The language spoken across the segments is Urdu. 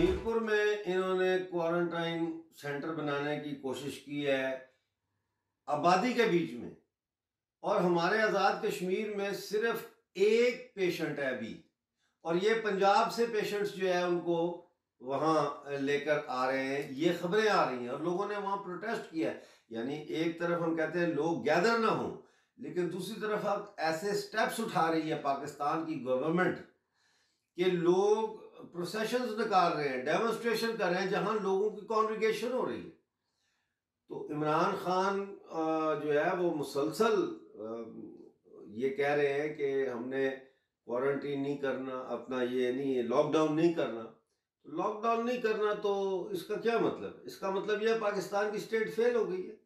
انہوں نے کوارنٹائن سینٹر بنانے کی کوشش کی ہے، آبادی کے بیچ میں۔ اور ہمارے آزاد کشمیر میں صرف ایک پیشنٹ ہے ابھی۔ اور یہ پنجاب سے پیشنٹس جو ہے ان کو وہاں لے کر آ رہے ہیں۔ یہ خبریں آ رہی ہیں اور لوگوں نے وہاں پروٹیسٹ کیا ہے۔ یعنی ایک طرف ہم کہتے ہیں لوگ گیدر نہ ہوں، لیکن دوسری طرف اب ایسے سٹیپس اٹھا رہی ہے پاکستان کی گورنمنٹ کہ لوگ پروسیشنز نکال رہے ہیں ڈیمونسٹریشن کر رہے ہیں جہاں لوگوں کی کانگریگیشن ہو رہی ہے۔ تو عمران خان جو ہے وہ مسلسل یہ کہہ رہے ہیں کہ ہم نے کوارنٹین نہیں کرنا، اپنا یہ نہیں لاک ڈاؤن نہیں کرنا۔ لاک ڈاؤن نہیں کرنا تو اس کا کیا مطلب؟ اس کا مطلب یہ ہے پاکستان کی سٹیٹ فیل ہو گئی ہے۔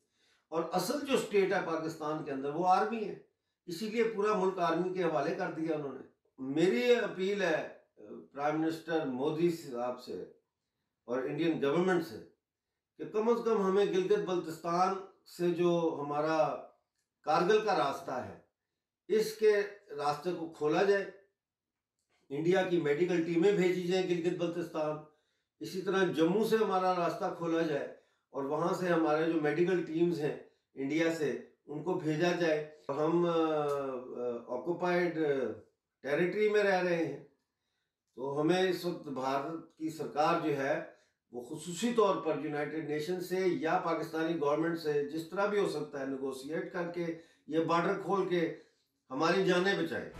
اور اصل جو سٹیٹ ہے پاکستان کے اندر وہ آرمی ہے۔ اسی لیے پورا ملک آرمی کے حوالے کر دیا انہوں نے۔ میری اپیل ہے پرائم منسٹر مودی صاحب سے اور انڈین گورنمنٹ سے کہ کم از کم ہمیں گلگت بلتستان سے جو ہمارا کارگل کا راستہ ہے، اس کے راستے کو کھولا جائے۔ انڈیا کی میڈیکل ٹیمیں بھیجی جائیں گلگت بلتستان۔ اسی طرح جموں سے ہمارا راستہ کھولا جائے اور وہاں سے ہمارے جو میڈیکل ٹیمز ہیں انڈیا سے، ان کو بھیجا جائے۔ ہم آکوپائڈ ٹیریٹری میں رہ رہے ہیں۔ تو ہمیں اس وقت بھارت کی سرکار جو ہے، وہ خصوصی طور پر یونائٹڈ نیشن سے یا پاکستانی گورنمنٹ سے جس طرح بھی ہو سکتا ہے نیگوسیٹ کر کے یہ بارڈر کھول کے ہماری جانیں بچائے۔